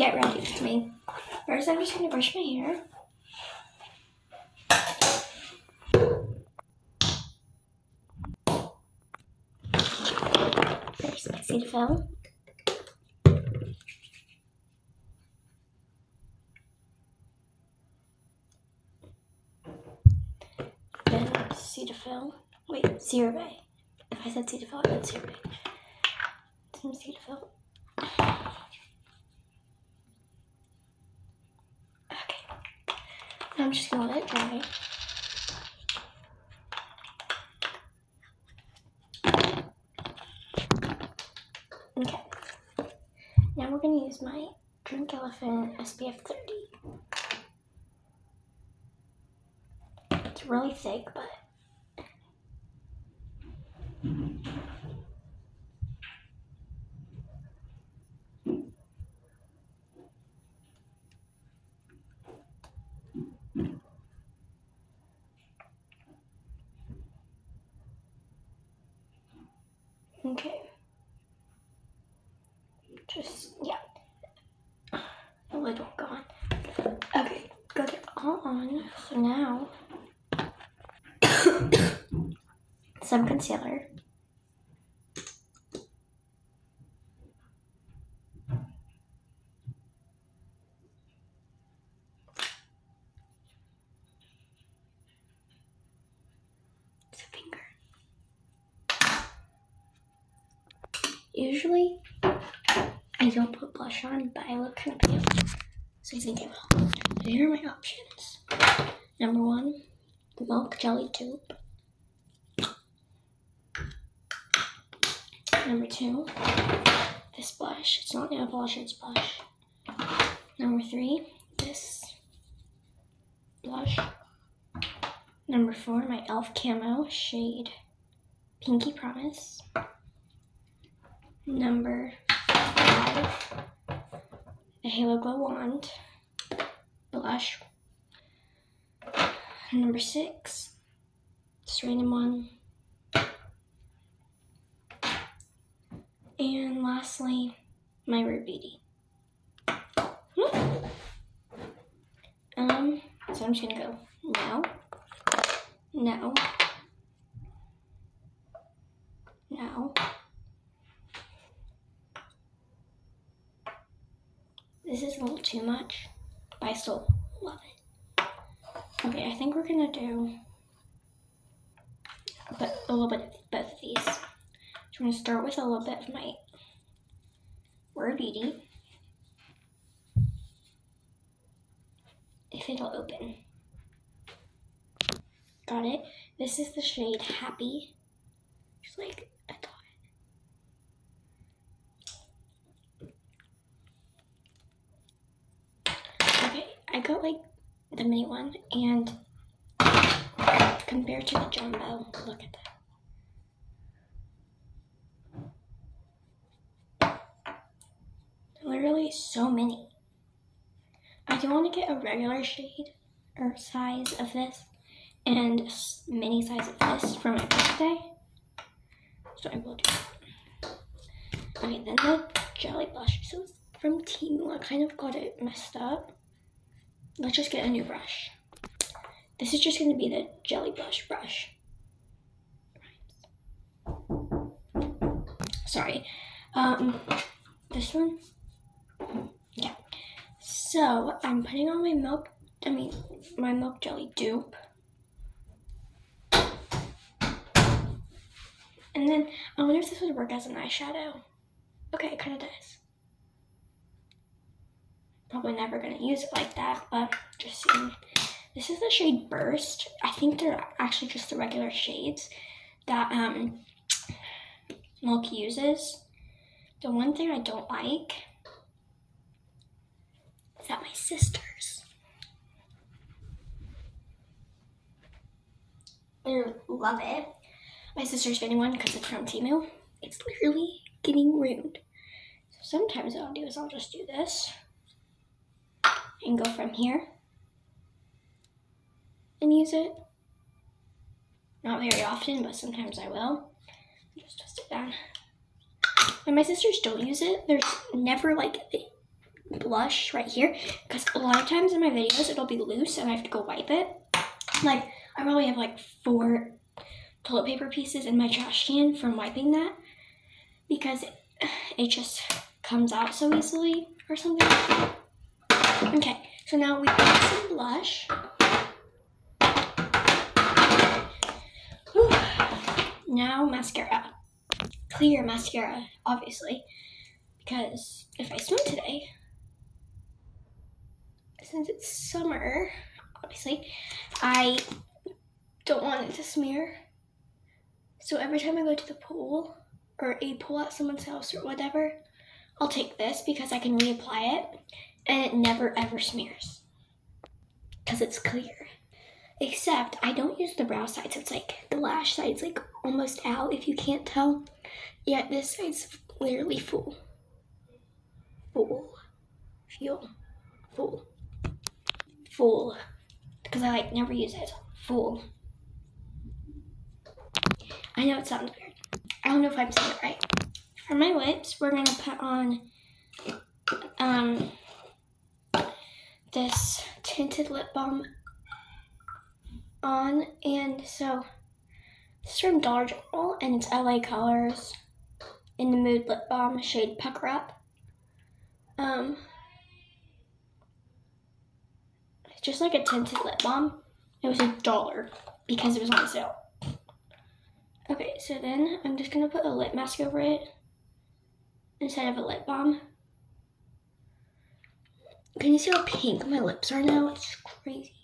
get ready with me. First, I'm just gonna brush my hair. First, my Cetaphil. Then Cetaphil. Wait, CeraVe. If I said Cetaphil, I meant CeraVe. Some Cetaphil. Okay. Now I'm just gonna let it dry. Okay. Now we're gonna use my Drunk Elephant SPF 30. It's really thick, but okay. Just yeah. The lid won't go on. Okay, got it all on. Now some concealer. Usually, I don't put blush on, but I look kind of pale, so here are my options. Number one, the milk jelly tube. Number two, this blush. It's not nail polish, it's blush. Number three, this blush. Number four, my e.l.f. camo shade Pinky Promise. Number five, the Halo Glow Wand blush. Number six, this random one. And lastly, my Rare Beauty. Hmm. Um, so I'm just gonna go now, now, no. This is a little too much, but I still love it. Okay, I think we're gonna do but a little bit of both of these. So I'm gonna start with a little bit of my Rare Beauty. If it'll open. Got it. This is the shade Happy. Just like a dot. Okay, I got like the mini one and compared to the jumbo, look at that. Literally so many. I do want to get a regular shade or size of this and mini size of this for my birthday. So I will do that. Okay, then the jelly blush. So from Temu. I kind of got it messed up. Let's just get a new brush. This is just going to be the jelly blush brush. Sorry. Um, this one? Yeah. So, I'm putting on my milk, I mean, my milk jelly dupe. And then, I wonder if this would work as an eyeshadow. Okay, it kind of does. Probably never going to use it like that, but just seeing. This is the shade Burst. I think they're actually just the regular shades that um, Milk uses. The one thing I don't like is that my sisters, they love it. My sister's getting one because it's from Temu. It's literally getting ruined. So sometimes what I'll do is I'll just do this and go from here and use it. Not very often, but sometimes I will. Just twist it down. When my sisters don't use it, there's never like they, blush right here because a lot of times in my videos it'll be loose and I have to go wipe it. Like I probably have like four toilet paper pieces in my trash can from wiping that because it just comes out so easily or something. Okay, so now we add some blush. Whew. Now mascara. Clear mascara, obviously, because if I swim today, since it's summer, obviously, I don't want it to smear. So every time I go to the pool or a pool at someone's house or whatever, I'll take this because I can reapply it and it never ever smears because it's clear. Except I don't use the brow side, so it's like the lash side's like almost out if you can't tell. Yet this side's clearly full. Full. Fuel. Full. Full. Because I like never use it. Full. I know it sounds weird. I don't know if I'm saying it right. For my lips, we're gonna put on um this tinted lip balm on and so this is from Dollar General and it's LA Colors in the Mood Lip Balm shade Pucker Up. Um, it's just like a tinted lip balm. It was a dollar because it was on sale. Okay, so then I'm just gonna put a lip mask over it instead of a lip balm. Can you see how pink my lips are now? It's crazy.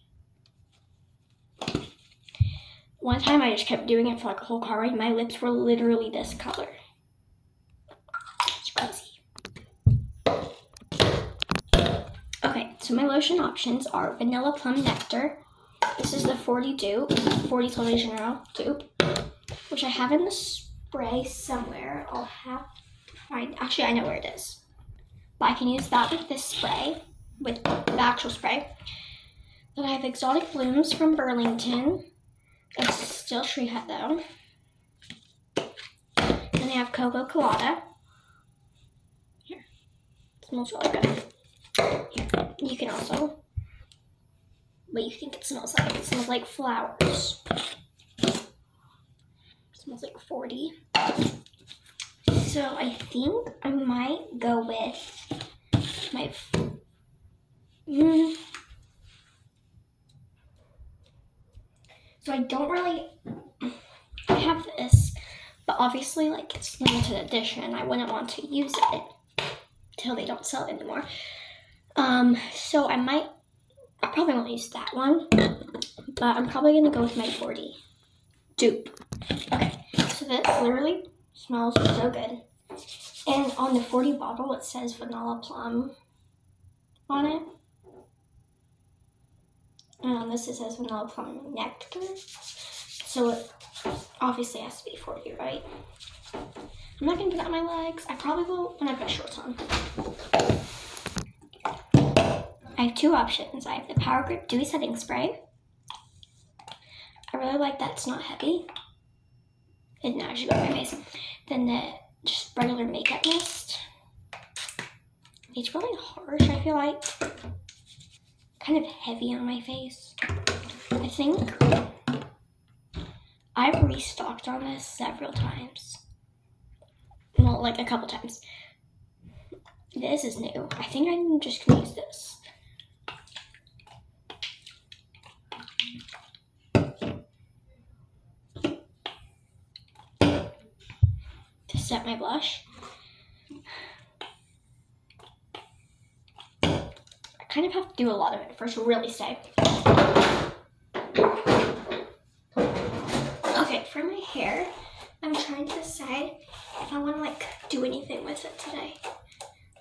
One time I just kept doing it for like a whole car ride. My lips were literally this color. It's crazy. Okay, so my lotion options are Vanilla Plum Nectar. This is the 40 dupe, 40 Sol de Janeiro dupe, which I have in the spray somewhere. I'll have to find, actually I know where it is. But I can use that with this spray, with the actual spray. Then I have Exotic Blooms from Burlington. It's still tree hut though. Then they have Coco Colada. Here. smells really good. Here. You can also what you think it smells like. It smells like flowers. It smells like 40. So I think I might go with my So I don't really, have this, but obviously like it's limited edition. I wouldn't want to use it till they don't sell it anymore. Um, so I might, I probably won't use that one, but I'm probably gonna go with my 40 dupe. Okay, so this literally smells so good. And on the 40 bottle, it says vanilla plum on it. And on this it says vanilla plum nectar. So it obviously has to be 40, right? I'm not gonna put on my legs. I probably will when I put shorts on. I have two options. I have the Power Grip Dewy Setting Spray. I really like that it's not heavy. It now should go on my face. Then the just regular makeup mist. It's really harsh, I feel like kind of heavy on my face. I think I've restocked on this several times. Well, like a couple times. This is new. I think I'm just gonna use this. To set my blush. Kind of have to do a lot of it for it to really stay. Okay, for my hair, I'm trying to decide if I want to like do anything with it today.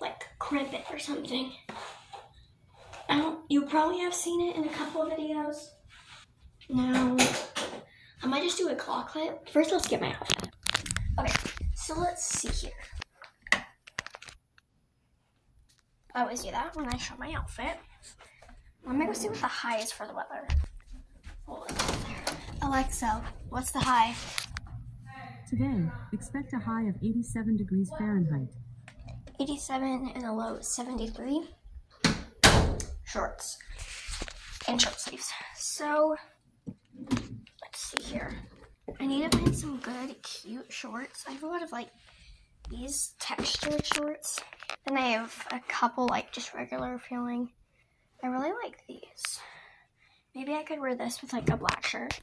Like crimp it or something. I don't, you probably have seen it in a couple of videos. Now, I might just do a claw clip. First, let's get my outfit. Okay, so let's see here. I always do that when I show my outfit. Let me go see what the high is for the weather. Alexa, what's the high? Today, expect a high of 87 degrees Fahrenheit. 87 and a low 73. shorts and short sleeves. So let's see here. I need to find some good, cute shorts. I have a lot of like these textured shorts. Then I have a couple like just regular feeling. I really like these. Maybe I could wear this with like a black shirt.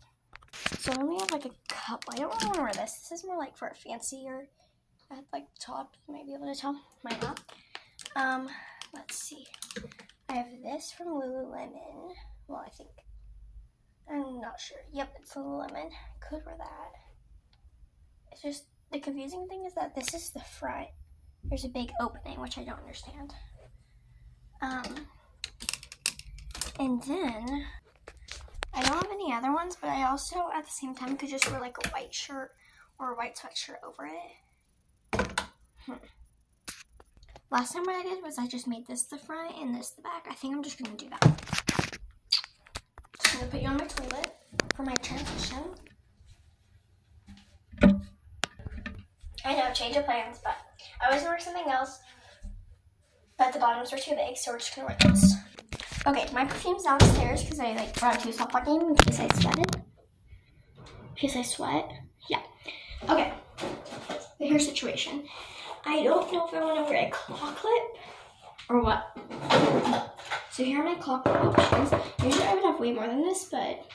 So I only have like a couple. I don't really want to wear this. This is more like for a fancier at like the top. You might be able to tell. Might not. Um, let's see. I have this from Lululemon. Well, I think. I'm not sure. Yep, it's Lululemon. Could wear that. It's just the confusing thing is that this is the front. There's a big opening, which I don't understand. Um, and then I don't have any other ones, but I also at the same time could just wear like a white shirt or a white sweatshirt over it. Hmm. Last time what I did was I just made this the front and this the back. I think I'm just gonna do that. Just gonna put you on my toilet for my transition. I know, change of plans, but I was gonna wear something else, but the bottoms were too big, so we're just gonna wear this. Okay, my perfume's downstairs because I like brought to softball game in case I sweated. In case I sweat. Yeah. Okay. The situation. I don't know if I want to wear a claw clip or what. So here are my claw clip options. Usually I would have way more than this, but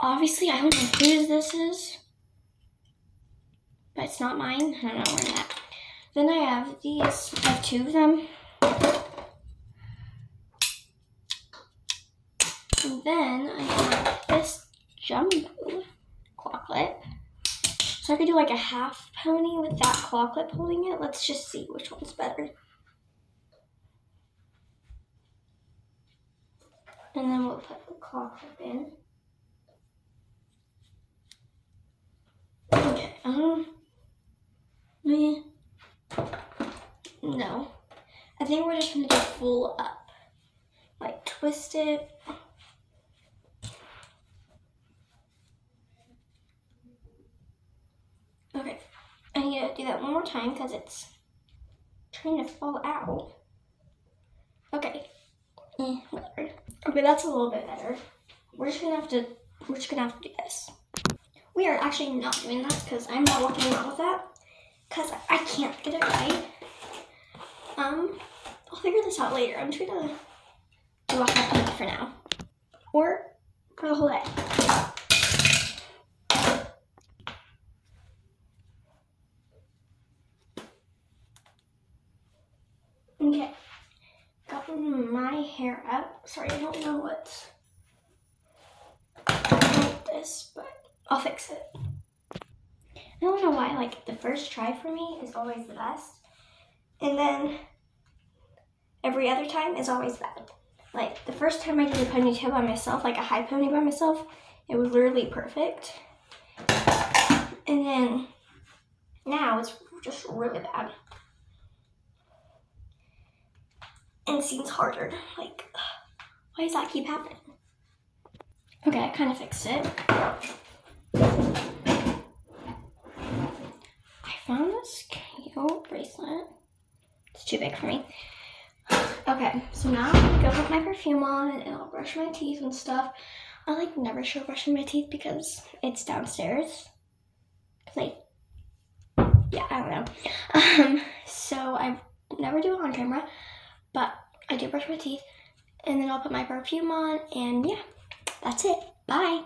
obviously I don't know whose this is but it's not mine. I don't know where that. Then I have these. I have two of them. And then I have this jumbo claw clip. So I could do like a half pony with that claw clip holding it. Let's just see which one's better. And then we'll put the claw clip in. Okay, um, me? No. I think we're just gonna do full up. Like twist it. Okay. I need to do that one more time because it's trying to fall out. Okay. Eh, whatever. Okay, that's a little bit better. We're just gonna have to we're just gonna have to do this. We are actually not doing that because I'm not walking around with that because I can't get it right. Um, I'll figure this out later. I'm just gonna do a half for now. Or for the whole day. Okay, got my hair up. Sorry, I don't know what's this, but I'll fix it. I don't know why, like, the first try for me is always the best. And then every other time is always bad. Like, the first time I did a ponytail by myself, like a high pony by myself, it was literally perfect. And then now it's just really bad. And it seems harder. Like, why does that keep happening? Okay, I kind of fixed it. Found this cute bracelet. It's too big for me. Okay, so now I'm gonna go put my perfume on and I'll brush my teeth and stuff. I like never show brushing my teeth because it's downstairs. Like, yeah, I don't know. Um, so I never do it on camera, but I do brush my teeth and then I'll put my perfume on and yeah, that's it. Bye.